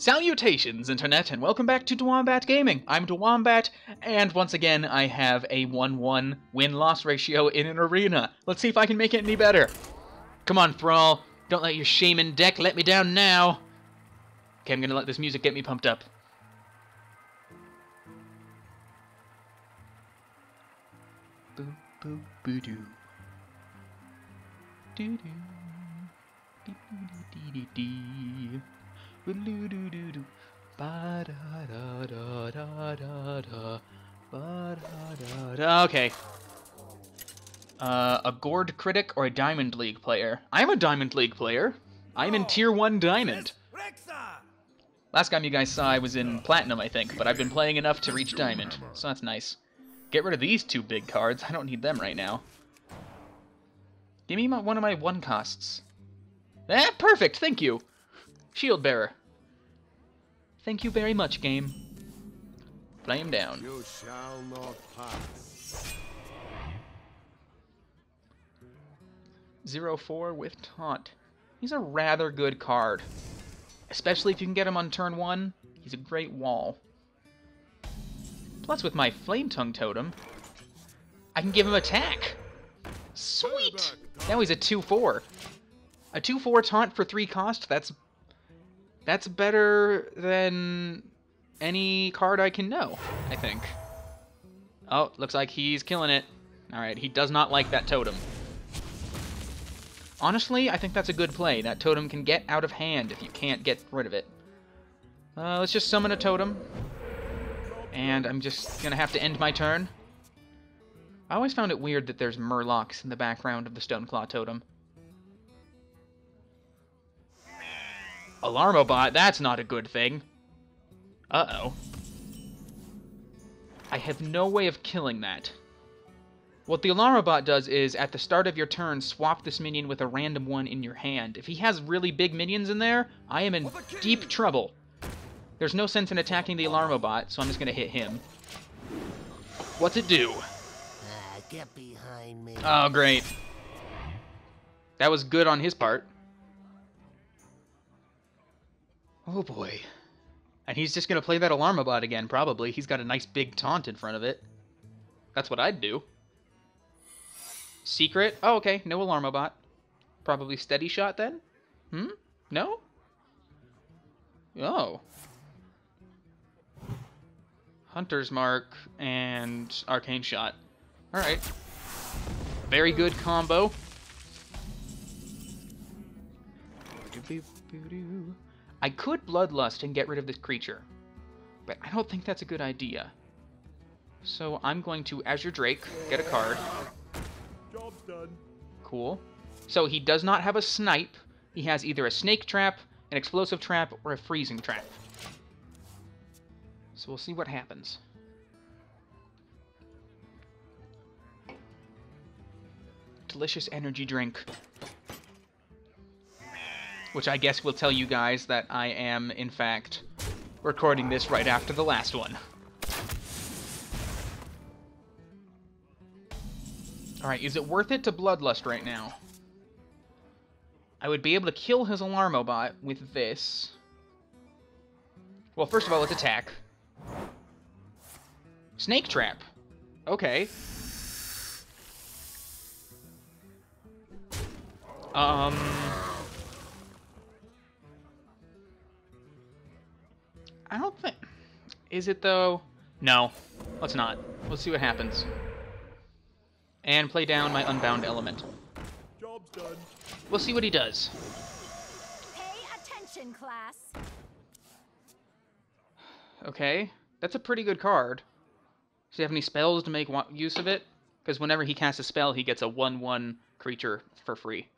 Salutations, Internet, and welcome back to DaWombat Gaming. I'm DaWombat, and once again, I have a 1-1 win-loss ratio in an arena. Let's see if I can make it any better. Come on, Thrall. Don't let your shaman deck let me down now. Okay, I'm gonna let this music get me pumped up. Boop, boop, boo doo. Doo doo. Dee dee dee dee dee. Okay. Uh, a Gourd critic or a Diamond League player? I'm a Diamond League player. I'm in Tier 1 Diamond. Last time you guys saw I was in Platinum, I think, but I've been playing enough to reach Diamond, so that's nice. Get rid of these two big cards. I don't need them right now. Give me my, one of my one costs. Eh, perfect, thank you. Shield Bearer. Thank you very much, game. Flame down. You shall not pass. Zero four with Taunt. He's a rather good card. Especially if you can get him on turn one. He's a great wall. Plus with my Flame Tongue Totem, I can give him attack. Sweet! Now he's a 2-4. A 2-4 taunt for 3 cost, that's that's better than any card I can know, I think. Oh, looks like he's killing it. Alright, he does not like that totem. Honestly, I think that's a good play. That totem can get out of hand if you can't get rid of it. Uh, let's just summon a totem. And I'm just gonna have to end my turn. I always found it weird that there's murlocs in the background of the Stoneclaw totem. Alarmobot, that's not a good thing. Uh-oh. I have no way of killing that. What the Alarmobot does is, at the start of your turn, swap this minion with a random one in your hand. If he has really big minions in there, I am in deep trouble. There's no sense in attacking the Alarmobot, so I'm just gonna hit him. What's it do? Ah, get behind me. Oh, great. That was good on his part. Oh boy. And he's just gonna play that Alarmobot again, probably. He's got a nice big taunt in front of it. That's what I'd do. Secret? Oh, okay. No Alarmobot. Probably Steady Shot then? Hmm? No? Oh. Hunter's Mark and Arcane Shot. Alright. Very good combo. I could Bloodlust and get rid of this creature, but I don't think that's a good idea. So I'm going to Azure Drake, get a card. Job's done. Cool. So he does not have a snipe. He has either a snake trap, an explosive trap, or a freezing trap. So we'll see what happens. Delicious energy drink. Which I guess will tell you guys that I am, in fact, recording this right after the last one. Alright, is it worth it to Bloodlust right now? I would be able to kill his Alarmobot with this. Well, first of all, let's attack. Snake Trap. Okay. Um... I don't think... Is it, though? No. Let's not. Let's see what happens. And play down my Unbound Element. Job's done. We'll see what he does. Pay attention, class. Okay. That's a pretty good card. Does he have any spells to make use of it? Because whenever he casts a spell, he gets a 1-1 creature for free.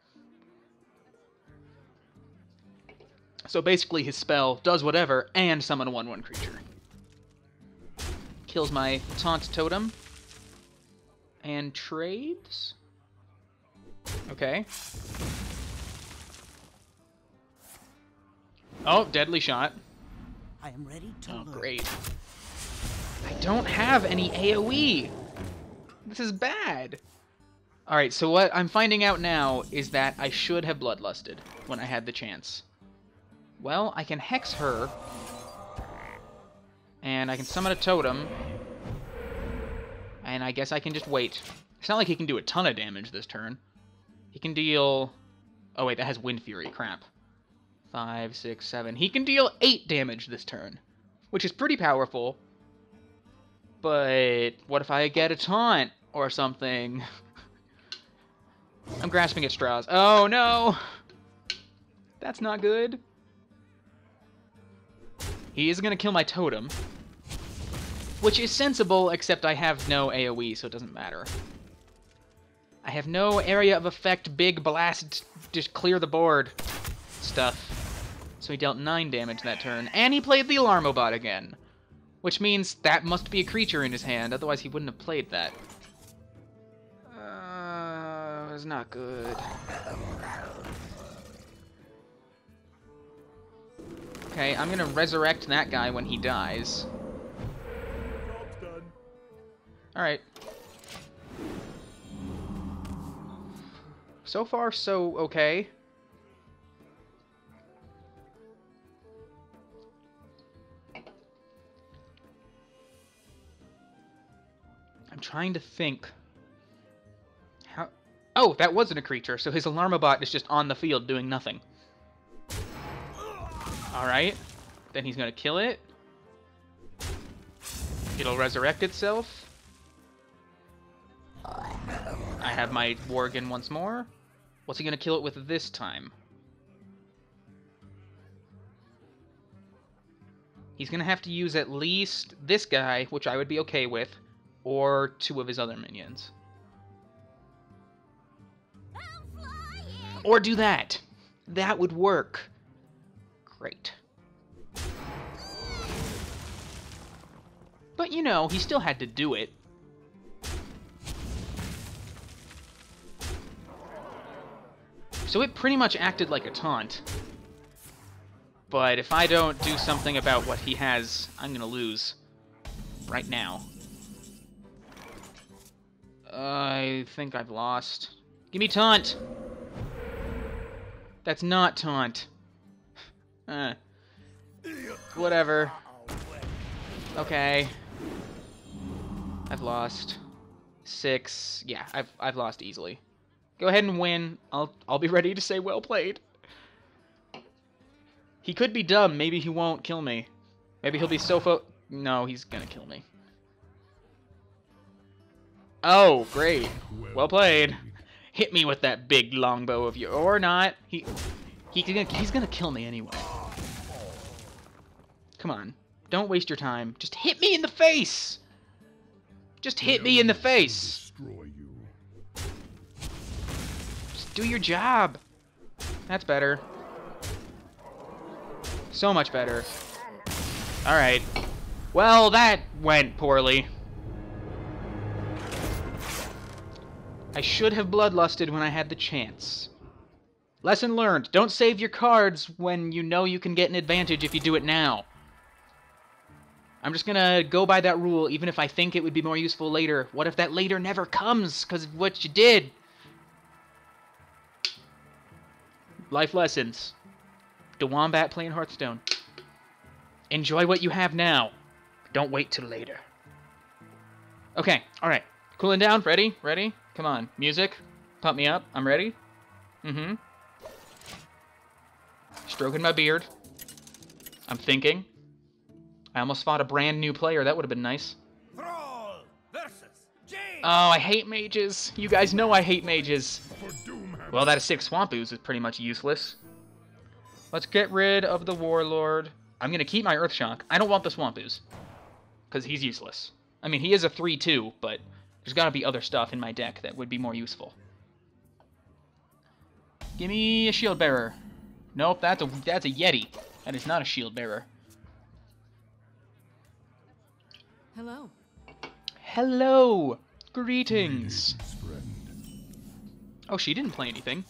So basically, his spell does whatever and summon a 1-1 creature. Kills my Taunt Totem. And trades? Okay. Oh, Deadly Shot. I am ready to Oh, great. I don't have any AoE. This is bad. Alright, so what I'm finding out now is that I should have bloodlusted when I had the chance. Well, I can hex her. And I can summon a totem. And I guess I can just wait. It's not like he can do a ton of damage this turn. He can deal... Oh, wait, that has Wind Fury. Crap. Five, six, seven. He can deal eight damage this turn, which is pretty powerful. But what if I get a taunt or something? I'm grasping at straws. Oh, no! That's not good. He is going to kill my totem. Which is sensible, except I have no AoE, so it doesn't matter. I have no area of effect, big blast, just clear the board stuff. So he dealt 9 damage that turn, and he played the Alarmobot again. Which means that must be a creature in his hand, otherwise he wouldn't have played that. Uh, it's not good. Okay, I'm gonna resurrect that guy when he dies. Alright. So far, so okay. I'm trying to think. How... Oh, that wasn't a creature, so his alarmabot is just on the field doing nothing. Alright. Then he's gonna kill it. It'll resurrect itself. I have my Worgen once more. What's he gonna kill it with this time? He's gonna have to use at least this guy, which I would be okay with, or two of his other minions. Or do that. That would work. Great. But you know, he still had to do it. So it pretty much acted like a taunt. But if I don't do something about what he has, I'm gonna lose. Right now. I think I've lost. Give me taunt! That's not taunt. Uh, whatever. Okay. I've lost. Six. Yeah, I've I've lost easily. Go ahead and win. I'll I'll be ready to say well played. He could be dumb. Maybe he won't kill me. Maybe he'll be so fo- No, he's gonna kill me. Oh, great. Well played. Hit me with that big longbow of yours. Or not. He, he, he's gonna kill me anyway. Come on. Don't waste your time. Just hit me in the face! Just hit me in the face! Just do your job. That's better. So much better. Alright. Well, that went poorly. I should have bloodlusted when I had the chance. Lesson learned. Don't save your cards when you know you can get an advantage if you do it now. I'm just gonna go by that rule, even if I think it would be more useful later. What if that later never comes, because of what you did? Life lessons. The Wombat playing Hearthstone. Enjoy what you have now. Don't wait till later. Okay, alright. Cooling down, ready? Ready? Come on. Music. Pump me up. I'm ready. Mm-hmm. Stroking my beard. I'm thinking. I almost fought a brand new player. That would have been nice. Oh, I hate mages. You guys know I hate mages. Well, that six Swamp Oozes is pretty much useless. Let's get rid of the Warlord. I'm going to keep my Earthshock. I don't want the Swamp Oozes. Because he's useless. I mean, he is a 3-2, but there's got to be other stuff in my deck that would be more useful. Give me a Shield Bearer. Nope, that's a, that's a Yeti. That is not a Shield Bearer. Hello. Hello! Greetings! Oh, she didn't play anything.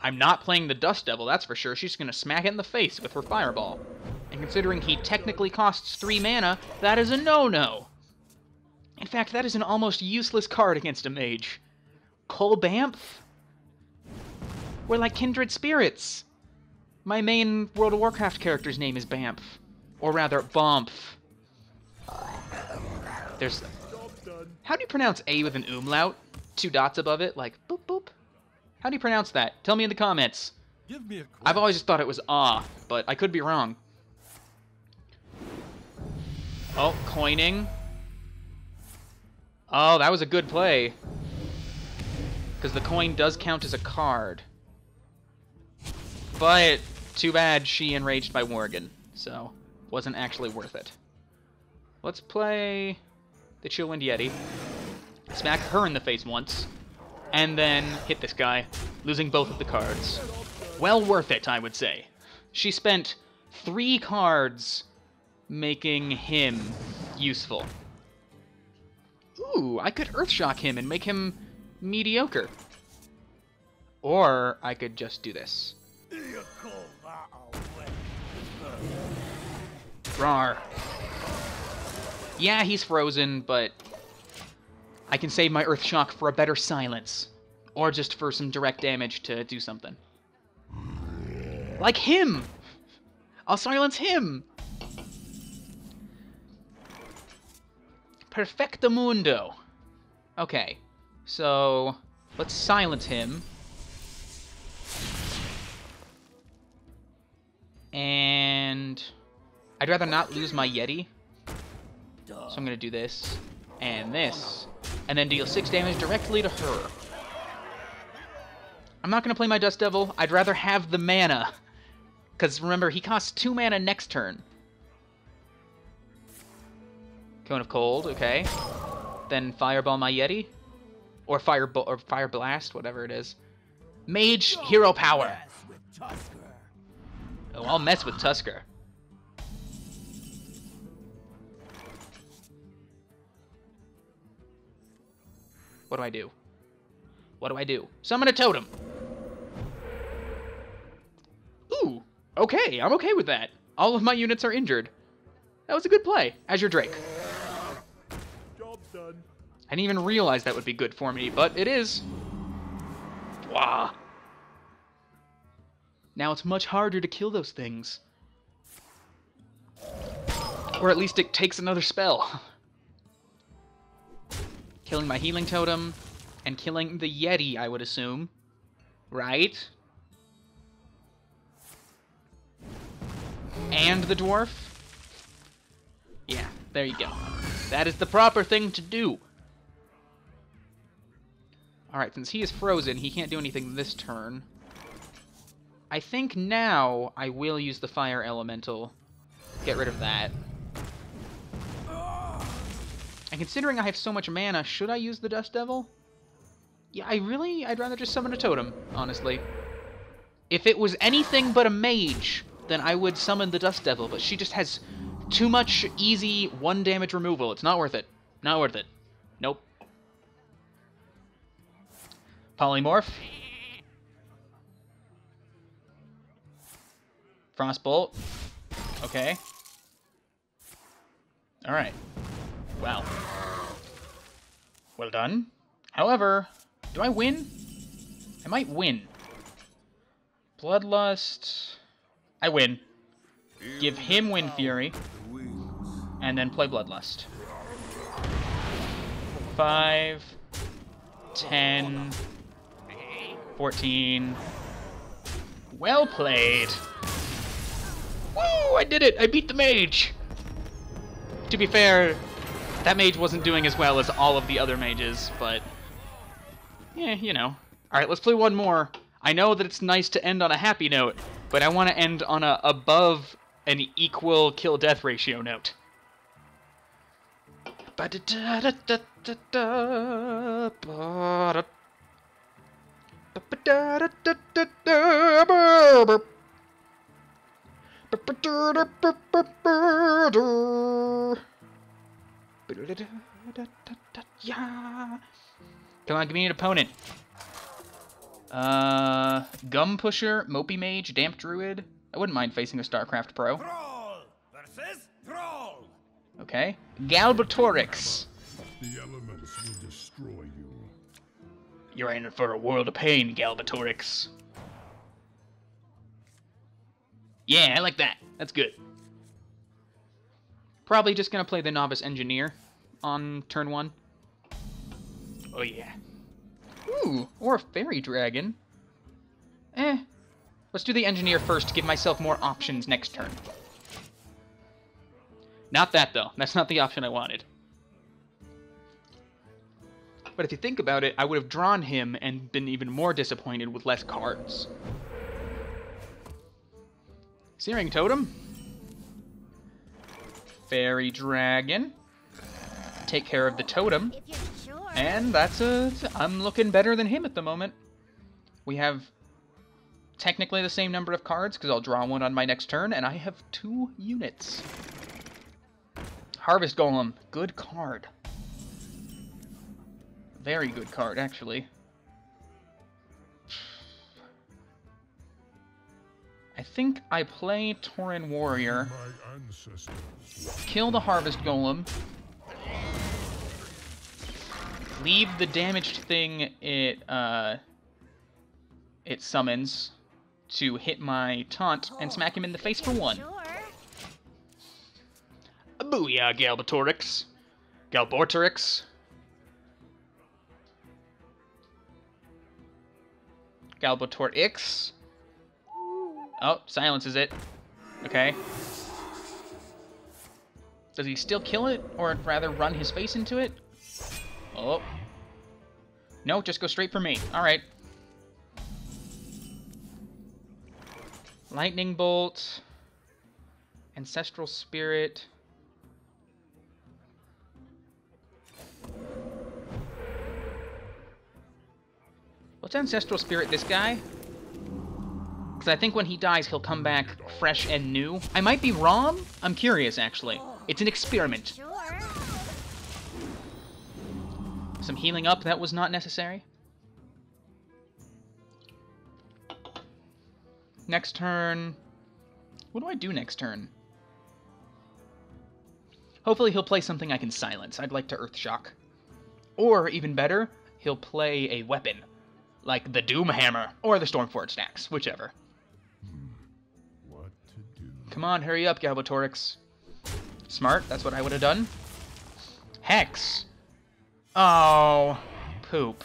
I'm not playing the Dust Devil, that's for sure. She's gonna smack it in the face with her Fireball. And considering he technically costs 3 mana, that is a no-no. In fact, that is an almost useless card against a mage. Cole Bamf? We're like kindred spirits. My main World of Warcraft character's name is Bamf. Or rather, Bomph. There's... How do you pronounce A with an umlaut? Two dots above it, like boop boop? How do you pronounce that? Tell me in the comments. Give me a I've always just thought it was ah, but I could be wrong. Oh, coining. Oh, that was a good play. Because the coin does count as a card. But, too bad she enraged by Morgan, so wasn't actually worth it. Let's play the Chillwind Yeti. Smack her in the face once, and then hit this guy, losing both of the cards. Well worth it, I would say. She spent three cards making him useful. Ooh, I could Earthshock him and make him mediocre. Or I could just do this. Yeah, he's frozen, but I can save my Earth Shock for a better silence. Or just for some direct damage to do something. Like him! I'll silence him! Perfectamundo. Okay, so let's silence him. And I'd rather not lose my Yeti. So I'm gonna do this, and this, and then deal 6 damage directly to her. I'm not gonna play my Dust Devil, I'd rather have the mana. Because remember, he costs 2 mana next turn. Cone of Cold, okay. Then Fireball my Yeti. Or Fire, or Fire Blast, whatever it is. Mage Hero Power. Mess with Tusker. Oh, I'll mess with Tusker. What do I do? What do I do? Summon a totem. Ooh, okay, I'm okay with that. All of my units are injured. That was a good play. Azure Drake. Job done. I didn't even realize that would be good for me, but it is. Wah. Now it's much harder to kill those things. Or at least it takes another spell. Killing my healing totem, and killing the Yeti, I would assume. Right? And the dwarf? Yeah, there you go. That is the proper thing to do. Alright, since he is frozen, he can't do anything this turn. I think now I will use the fire elemental. Get rid of that. And considering I have so much mana, should I use the Dust Devil? Yeah, I really, I'd rather just summon a totem, honestly. If it was anything but a mage, then I would summon the Dust Devil, but she just has too much easy one damage removal. It's not worth it. Not worth it. Nope. Polymorph. Frostbolt. Okay. Alright. Well. Well done. However, do I win? I might win. Bloodlust. I win. Give him Wind Fury. And then play Bloodlust. Five. Ten. Fourteen. Well played. Woo! I did it! I beat the mage! To be fair, that mage wasn't doing as well as all of the other mages, but... Yeah, you know. Alright, let's play one more. I know that it's nice to end on a happy note, but I want to end on a above an equal kill-death ratio note. Yeah. Come on, give me an opponent. Uh, Gum Pusher, Mopey Mage, Damp Druid. I wouldn't mind facing a StarCraft Pro. Thrall versus Thrall. Okay. Galbatorix. The elements will destroy you. You're in for a world of pain, Galbatorix. Yeah, I like that. That's good. Probably just gonna play the Novice Engineer on turn one. Oh yeah. Ooh, or a Fairy Dragon. Eh. Let's do the Engineer first to give myself more options next turn. Not that, though. That's not the option I wanted. But if you think about it, I would have drawn him and been even more disappointed with less cards. Searing Totem. Fairy Dragon. Take care of the totem. If you're sure. And that's a... I'm looking better than him at the moment. We have technically the same number of cards, because I'll draw one on my next turn, and I have two units. Harvest Golem. Good card. Very good card, actually. I think I play Tauren Warrior, kill the Harvest Golem, leave the damaged thing it uh, it summons to hit my taunt and smack him in the face for one. Sure. Booyah, Galbatorix. Galbortorix. Galbatorix. Oh, silences it. Okay. Does he still kill it, or rather run his face into it? Oh. No, just go straight for me. Alright. Lightning Bolt. Ancestral Spirit. What's Ancestral Spirit this guy? Because I think when he dies, he'll come back fresh and new. I might be wrong. I'm curious, actually. It's an experiment. Some healing up that was not necessary. Next turn. What do I do next turn? Hopefully he'll play something I can silence. I'd like to Earth Shock. Or, even better, he'll play a weapon. Like the Doomhammer, or the Stormforged Axe, whichever. Come on, hurry up, Galbatorix. Smart, that's what I would have done. Hex. Oh, poop.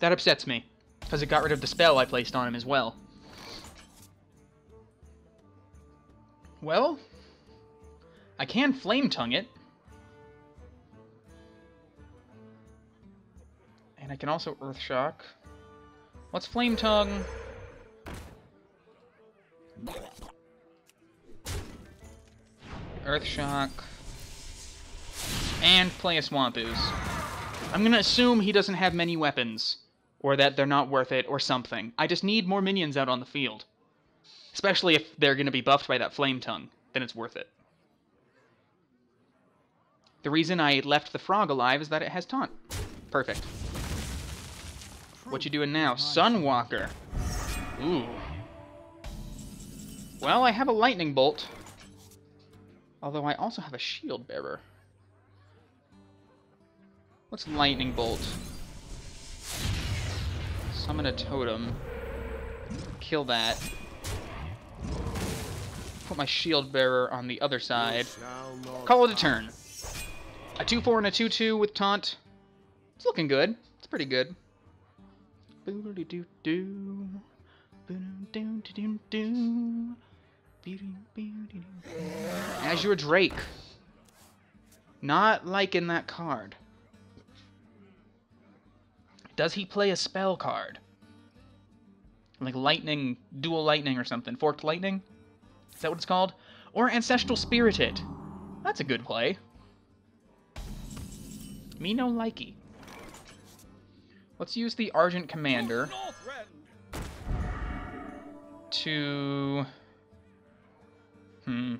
That upsets me, because it got rid of the spell I placed on him as well. Well, I can Flame Tongue it. And I can also Earth Shock. What's Flame Tongue? Earth Shock. And play a Swamp Ooze. I'm gonna assume he doesn't have many weapons. Or that they're not worth it, or something. I just need more minions out on the field. Especially if they're gonna be buffed by that Flame Tongue. Then it's worth it. The reason I left the frog alive is that it has taunt. Perfect. What you doing now? Sunwalker. Ooh. Well, I have a lightning bolt. Although I also have a shield bearer. What's lightning bolt? Summon a totem. Kill that. Put my shield bearer on the other side. Call it a turn. A 2-4 and a 2-2 with taunt. It's looking good. It's pretty good. Boo-doo-doo-doo. Boo-doo-doo-doo-doo. Boo-doo-boo-doo-doo. Azure Drake. Not liking that card. Does he play a spell card? Like lightning, dual lightning or something. Forked lightning? Is that what it's called? Or Ancestral Spirited. That's a good play. Me no likey. Let's use the Argent Commander oh, to... Hmm.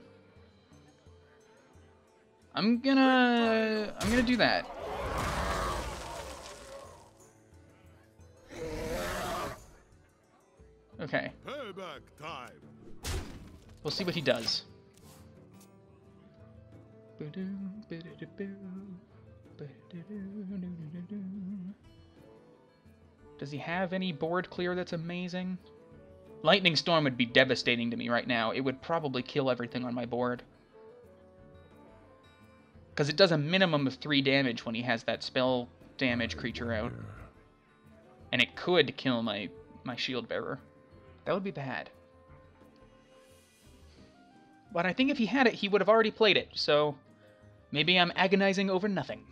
I'm gonna... I'm gonna do that. Okay. Payback time. We'll see what he does. Does he have any board clear that's amazing? Lightning Storm would be devastating to me right now. It would probably kill everything on my board. Because it does a minimum of 3 damage when he has that spell damage creature out. And it could kill my, my shield bearer. That would be bad. But I think if he had it, he would have already played it, so maybe I'm agonizing over nothing.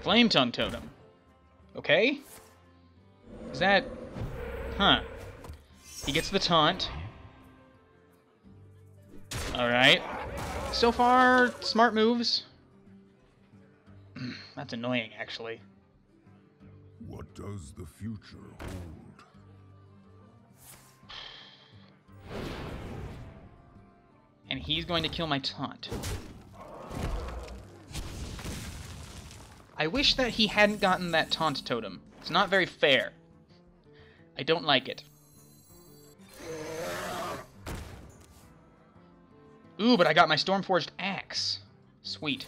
Flame Tongue Totem. Okay. Is that... Huh. He gets the taunt. Alright. So far, smart moves. That's annoying, actually. What does the future hold? And he's going to kill my taunt. I wish that he hadn't gotten that taunt totem. It's not very fair. I don't like it. Ooh, but I got my Stormforged Axe. Sweet.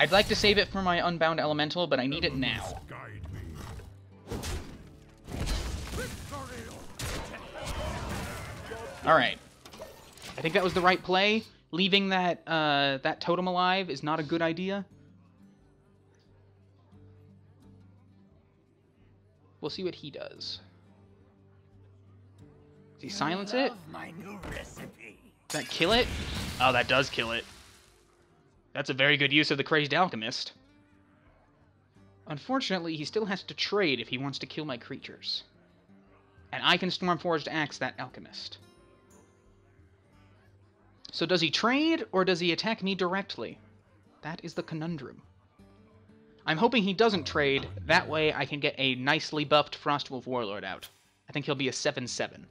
I'd like to save it for my Unbound Elemental, but I need it now. Alright. I think that was the right play. Leaving that, uh, that totem alive is not a good idea. We'll see what he does. Does he silence it? My new recipe. Does that kill it? Oh, that does kill it. That's a very good use of the Crazed Alchemist. Unfortunately, he still has to trade if he wants to kill my creatures. And I can Stormforged Axe that Alchemist. So does he trade, or does he attack me directly? That is the conundrum. I'm hoping he doesn't trade, that way I can get a nicely buffed Frostwolf Warlord out. I think he'll be a 7-7.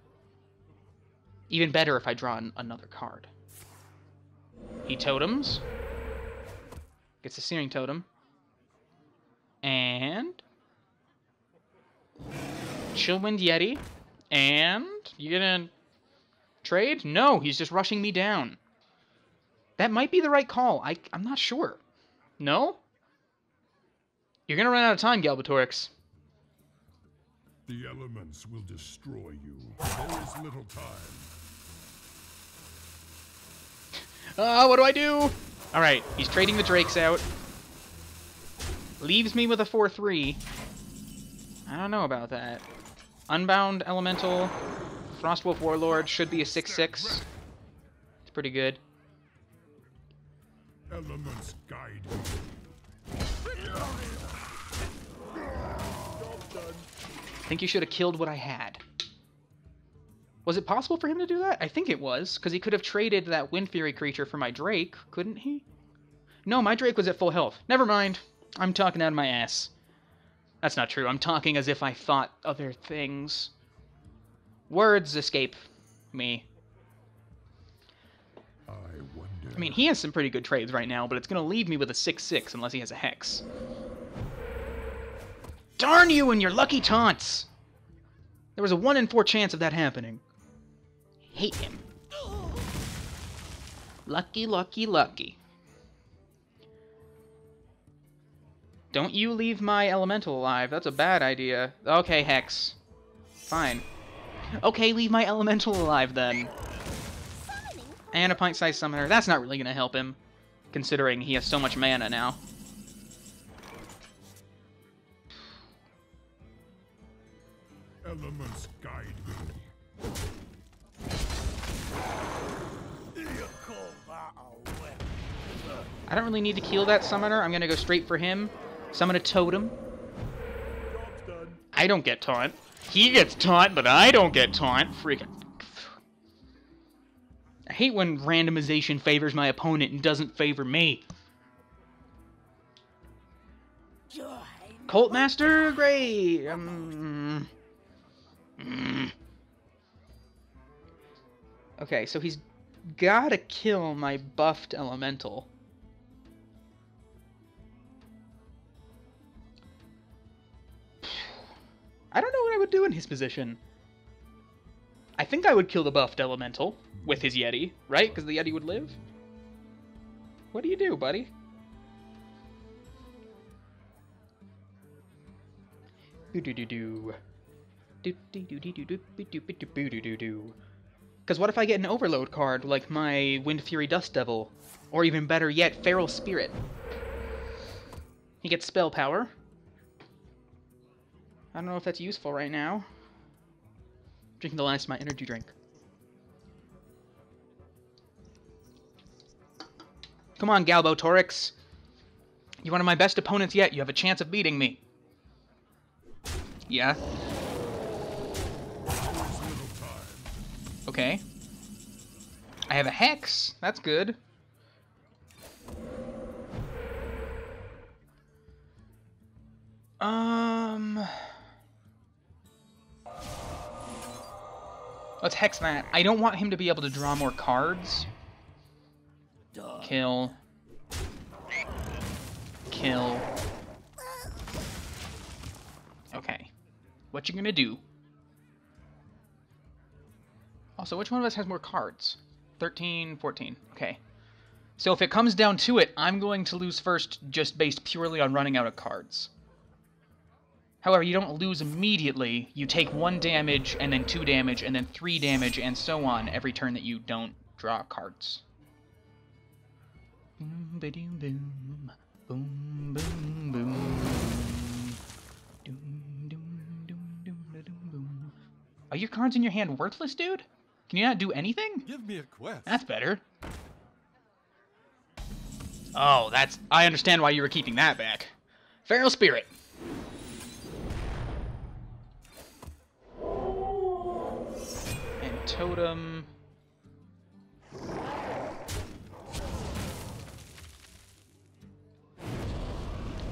Even better if I draw an, another card. He totems. Gets a Searing Totem. And... Chillwind Yeti. And... You gonna... Trade? No, he's just rushing me down. That might be the right call. I, I'm not sure. No? You're gonna run out of time, Galbatorix. The elements will destroy you. There is little time. Ah, what do I do? Alright, he's trading the Drakes out. Leaves me with a 4-3. I don't know about that. Unbound Elemental. Frostwolf Warlord should be a 6-6. It's pretty good. Elements guide think you should have killed what I had. Was it possible for him to do that? I think it was, because he could have traded that Wind Fury creature for my Drake, couldn't he? No, my Drake was at full health. Never mind. I'm talking out of my ass. That's not true. I'm talking as if I thought other things. Words escape me. I wonder. I mean, he has some pretty good trades right now, but it's going to leave me with a 6-6 unless he has a Hex. Darn you and your lucky taunts! There was a 1 in 4 chance of that happening. Hate him. Lucky, lucky, lucky. Don't you leave my elemental alive. That's a bad idea. Okay, Hex. Fine. Okay, leave my elemental alive then. And a pint-sized summoner. That's not really going to help him, considering he has so much mana now. Elements guide me. I don't really need to kill that summoner. I'm going to go straight for him. Summon a totem. I don't get taunt. He gets taunt, but I don't get taunt. Freaking. I hate when randomization favors my opponent and doesn't favor me. Cult Master, great. Um, Mm. Okay, so he's gotta kill my buffed elemental. I don't know what I would do in his position. I think I would kill the buffed elemental with his Yeti, right? Because the Yeti would live. What do you do, buddy? Do do do do. Because what if I get an overload card like my Wind Fury Dust Devil? Or even better yet, Feral Spirit. He gets spell power. I don't know if that's useful right now. Drinking the last of my energy drink. Come on, Galbo Torix. You're one of my best opponents yet. You have a chance of beating me. Yeah. Okay. I have a Hex. That's good. Um... Let's Hex that. I don't want him to be able to draw more cards. Kill. Kill. Okay. What you gonna do? Also, which one of us has more cards? 13, 14. Okay. So if it comes down to it, I'm going to lose first just based purely on running out of cards. However, you don't lose immediately. You take one damage, and then two damage, and then three damage, and so on every turn that you don't draw cards. Boom, boom. Boom, boom, boom. Are your cards in your hand worthless, dude? Can you not do anything? Give me a quest. That's better. Oh, that's... I understand why you were keeping that back. Feral Spirit. And Totem...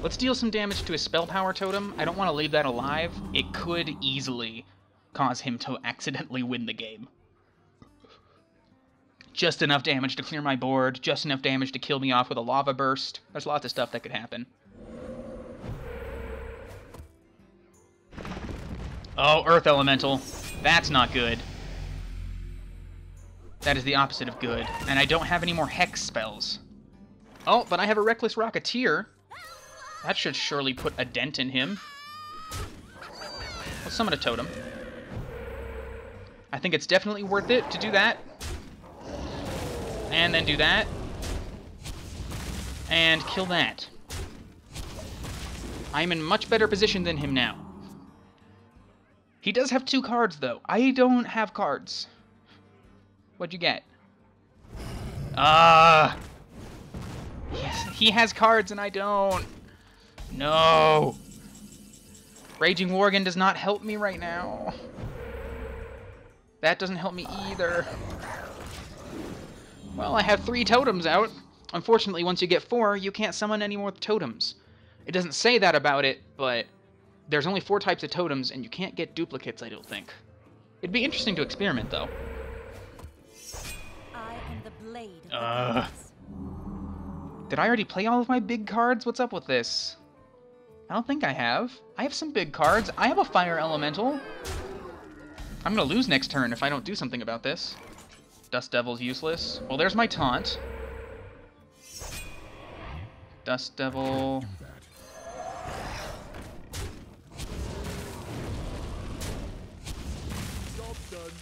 Let's deal some damage to his spell power totem. I don't want to leave that alive. It could easily cause him to accidentally win the game. Just enough damage to clear my board, just enough damage to kill me off with a lava burst. There's lots of stuff that could happen. Oh, Earth Elemental. That's not good. That is the opposite of good. And I don't have any more Hex spells. Oh, but I have a Reckless Rocketeer. That should surely put a dent in him. Let's summon a totem. I think it's definitely worth it to do that. And then do that. And kill that. I'm in much better position than him now. He does have two cards, though. I don't have cards. What'd you get? Ah! yes, he has cards and I don't. No! Raging Worgen does not help me right now. That doesn't help me either. Well, I have three totems out. Unfortunately, once you get four, you can't summon any more totems. It doesn't say that about it, but there's only four types of totems, and you can't get duplicates, I don't think. It'd be interesting to experiment, though. I am the blade the Uh. Did I already play all of my big cards? What's up with this? I don't think I have. I have some big cards. I have a Fire Elemental. I'm gonna lose next turn if I don't do something about this. Dust Devil's useless. Well, there's my taunt. Dust Devil.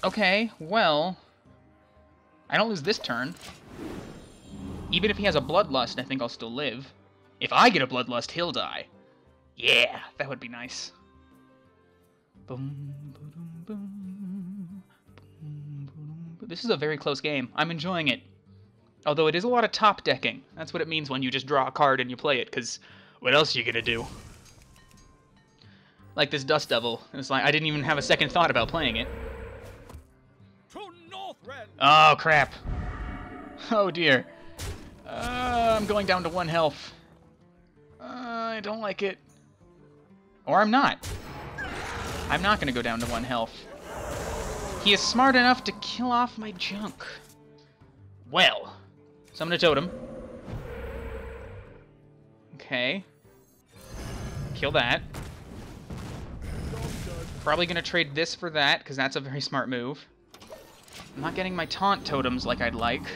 Okay, well... I don't lose this turn. Even if he has a Bloodlust, I think I'll still live. If I get a Bloodlust, he'll die. Yeah, that would be nice. Boom, This is a very close game. I'm enjoying it. Although it is a lot of top decking. That's what it means when you just draw a card and you play it, because what else are you gonna do? Like this Dust Devil. It's like I didn't even have a second thought about playing it. Oh, crap. Oh, dear. Uh, I'm going down to one health. Uh, I don't like it. Or I'm not. I'm not going to go down to one health. He is smart enough to kill off my junk. Well, summon a totem. Okay. Kill that. Probably to trade this for that, because that's a very smart move. I'm not getting my taunt totems like I'd like.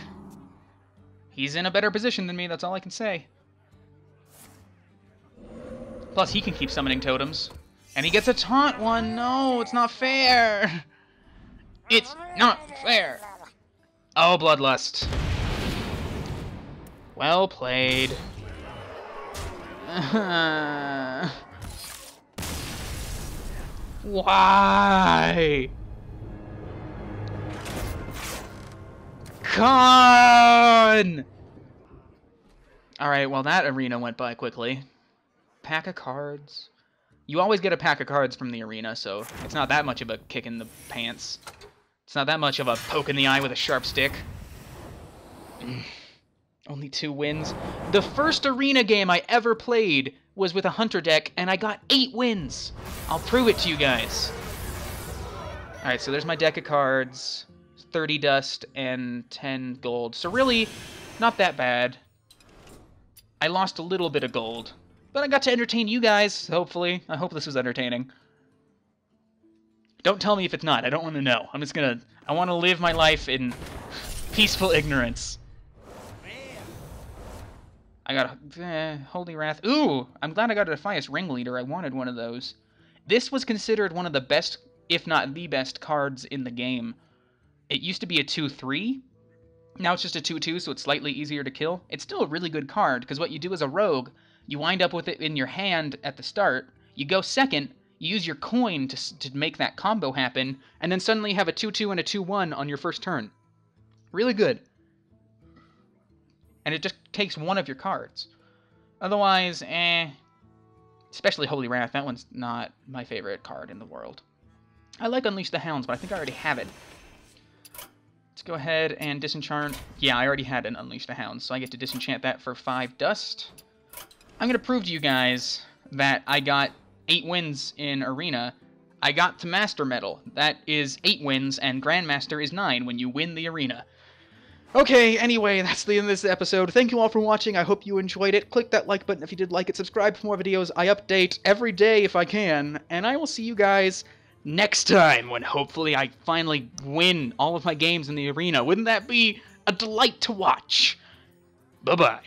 He's in a better position than me, that's all I can say. Plus, he can keep summoning totems. And he gets a taunt one. No, it's not fair. It's not fair. Oh, Bloodlust. Well played. Why? Con! Alright, well that arena went by quickly. Pack of cards. You always get a pack of cards from the arena, so it's not that much of a kick in the pants. It's not that much of a poke in the eye with a sharp stick. Mm. Only two wins. The first arena game I ever played was with a hunter deck, and I got eight wins. I'll prove it to you guys. Alright, so there's my deck of cards. 30 dust and 10 gold. So really, not that bad. I lost a little bit of gold. But I got to entertain you guys, hopefully. I hope this was entertaining. Don't tell me if it's not. I don't want to know. I'm just gonna... I want to live my life in peaceful ignorance. I got a eh, Holy Wrath. Ooh! I'm glad I got a Defias Ringleader. I wanted one of those. This was considered one of the best, if not the best, cards in the game. It used to be a 2-3. Now it's just a 2-2, so it's slightly easier to kill. It's still a really good card, because what you do as a rogue, you wind up with it in your hand at the start, you go second, use your coin to, to make that combo happen, and then suddenly have a 2-2 and a 2-1 on your first turn. Really good. And it just takes one of your cards. Otherwise, eh. Especially Holy Wrath, that one's not my favorite card in the world. I like Unleash the Hounds, but I think I already have it. Let's go ahead and disenchant. Yeah, I already had an Unleash the Hounds, so I get to disenchant that for 5 dust. I'm going to prove to you guys that I got 8 wins in Arena. I got to Master Medal. That is 8 wins, and Grandmaster is 9 when you win the Arena. Okay, anyway, that's the end of this episode. Thank you all for watching. I hope you enjoyed it. Click that like button if you did like it. Subscribe for more videos. I update every day if I can. And I will see you guys next time when hopefully I finally win all of my games in the arena. Wouldn't that be a delight to watch? Bye-bye.